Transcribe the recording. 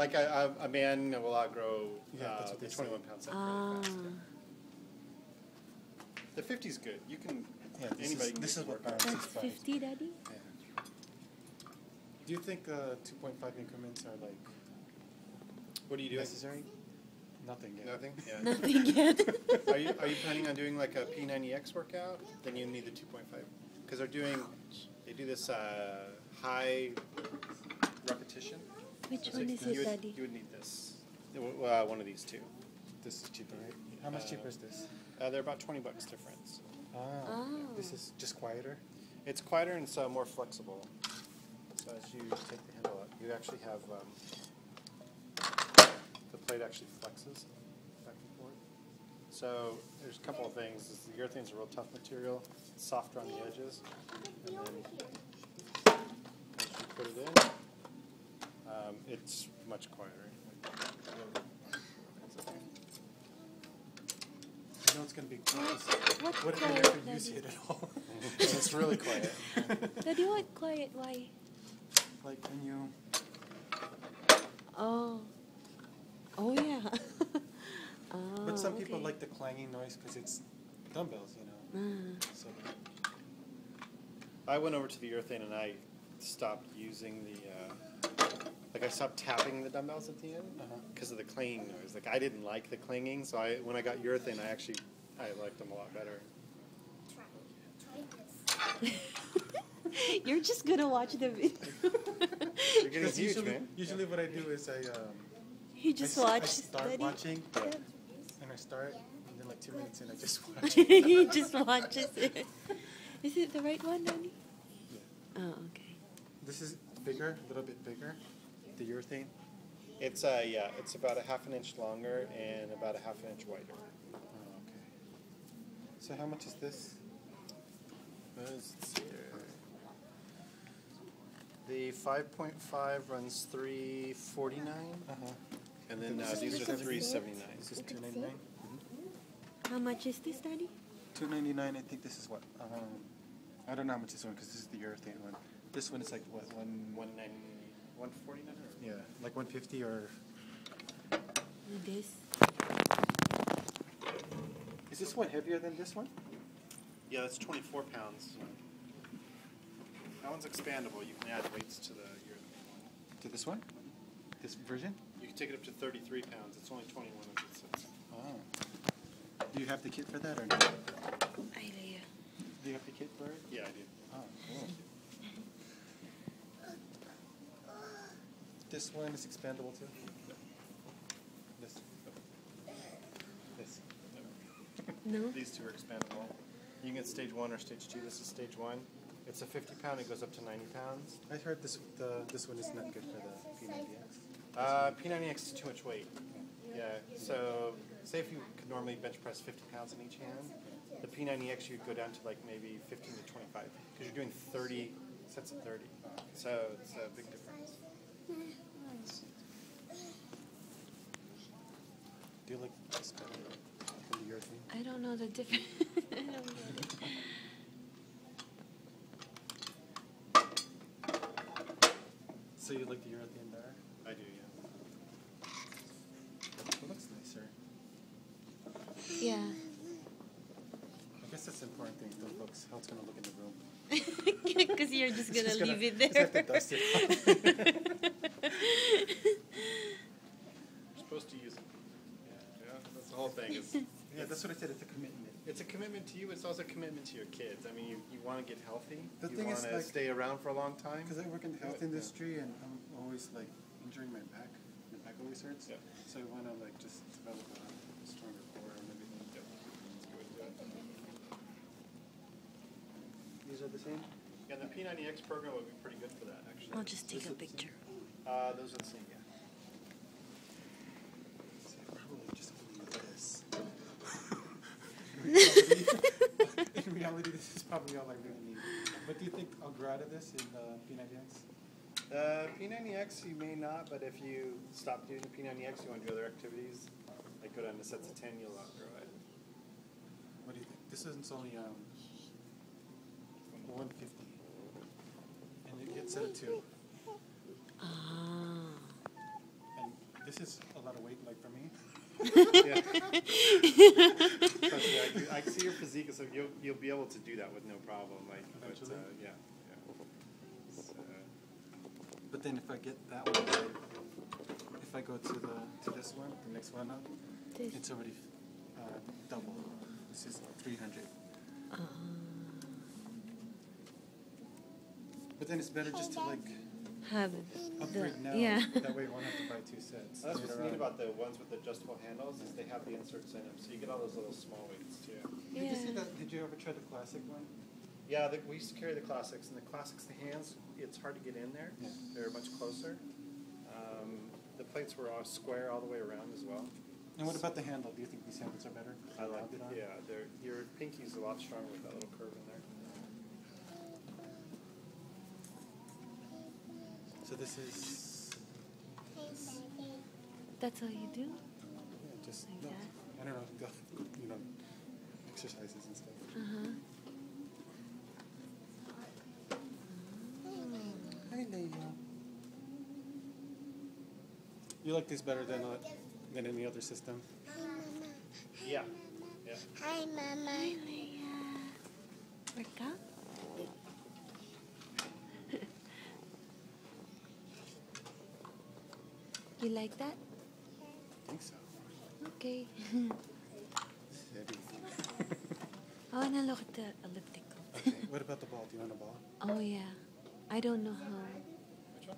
Like a, a, a man will outgrow Yeah, uh, that's what the they say. 21 pound set Ah. really fast. The 50's good. You can. Yeah, this anybody is, can this get is what work. balance is That's five. fifty, Daddy. Yeah. Do you think uh, 2.5 increments are like What are you doing? necessary? Nothing yet. Nothing. Yeah. Nothing yet. are you are you planning on doing like a P90X workout? Then you need the 2.5 because they're doing they do this uh, high repetition. Which So one is you it, Daddy? You would need this. Uh, one of these two. This is cheaper, right? How much Uh, cheaper is this? Uh, they're about 20 bucks difference. Ah, Oh. this is just quieter. It's quieter and it's uh, more flexible. So as you take the handle out, you actually have um, the plate actually flexes back and forth. So there's a couple of things. Is the urethane's a real tough material. It's softer on the edges. And then once you put it in, um, it's much quieter. I know it's gonna be close. What What if I quiet, never use Daddy? it at all? it's really quiet. Daddy, what quiet? Why? like when you Oh. Oh yeah. oh, But some people okay. like the clanging noise because it's dumbbells, you know. Ah. So I went over to the urethane and I stopped using the, uh, like I stopped tapping the dumbbells at the end Uh-huh. because of the clanging noise. Like I didn't like the clanging, so I when I got urethane, I actually I liked them a lot better. You're just gonna watch the video. You're getting huge, usually, man. usually what I do is I um you just I, s- I watch. start Daddy. watching Yeah. and I start and then like two minutes in I just watch. he just watches it. Is it the right one, Danny? Yeah. Oh, okay. This is bigger, a little bit bigger. The urethane. It's uh yeah, it's about a half an inch longer and about a half an inch wider. Oh, okay. So how much is this? Let's see. The 5.5 runs 349, Uh huh. and then uh, these are 379. 379. This is two ninety nine. How much is this, Daddy? Two ninety nine. I think this is what. Um, I don't know how much this one because this is the urethane one. This one is like what one 190, 149 or Yeah, like one fifty or. This. Is this one heavier than this one? Yeah, that's 24 pounds. That one's expandable. You can add weights to the urethane one. To this one? This version? You can take it up to 33 pounds. It's only 21 as it sits. Oh. Do you have the kit for that or no? Ay, Leia. Do you have the kit for it? Yeah, I do. Oh, cool. This one is expandable too? This? This? No. These two are expandable. You can get stage one or stage two. This is stage one. It's a 50 pound. It goes up to 90 pounds. I heard this the this one is not good for the P90X. Uh, P90X is too much weight. Yeah. So, say if you could normally bench press 50 pounds in each hand, the P90X you'd go down to like maybe 15 to 25 because you're doing 30 sets of 30. So it's a big difference. Do you like this better than the urethane? I don't know the difference. I don't get it. So you like the urethane better? I do, yeah. It looks nicer. Yeah. I guess that's the important thing, the looks, how it's gonna look in the room. Because you're just It's gonna just gonna- leave it just there. have to dust it You're supposed to use it. Yeah, that's the whole thing. Is Yeah, that's what I said, it's a commitment. it's a commitment to you. It's also a commitment to your kids. I mean, you, you want to get healthy. The you thing want is, to like- stay around for a long time. Because I work in the health Yeah. industry and I'm always like injuring my back. My back always hurts. Yeah. So I want to like just develop a stronger core and everything. Yep. That's a good way to do. These are the same? Yeah, the P90X program would be pretty good for that, actually. I'll just take a picture. Uh, those are the same, yeah. So I probably just only this. in, reality, in reality, this is probably all I really need. But do you think I'll grow out of this in uh, P90X? Uh, P90X, you may not, but if you stop doing the P90X, you want to do other activities, like go down to sets of 10, you'll outgrow it. What do you think? This one's only um, 150. And it gets set of two. Ah. And this is a lot of weight, like for me. Yeah. Trust me, I, can- I can see your physique, so you'll, you'll be able to do that with no problem, like, but, uh, yeah, yeah. So, But then if I get that one, if I go to the to this one, the next one up, This. it's already uh, double. This is three hundred. Uh, But then it's better just to like have the now. yeah. That way, you won't have to buy two sets. That's what's later neat on. about the ones with the adjustable handles, is they have the inserts in them, so you get all those little small weights too. Did you see Yeah. that? Did you ever try the classic one? Yeah, the, we used to carry the classics, and the classics, the hands, it's hard to get in there. Yeah. They're much closer. Um, the plates were all square all the way around as well. And what about the handle? Do you think these handles are better? I like it. Rounded? Yeah, they're, your pinky's a lot stronger with that little curve in there. So this is That's all you do. yeah, just Like no, that? I don't know, you know, exercises and stuff. Uh huh. Hi, Leia. You like this better than uh, than any other system? Yeah, yeah. Hi, Mama. Work out. Like that? I think so. Okay. Oh, Steady. I wanna look at the elliptical. okay. What about the ball? Do you want a ball? Oh yeah. I don't know how.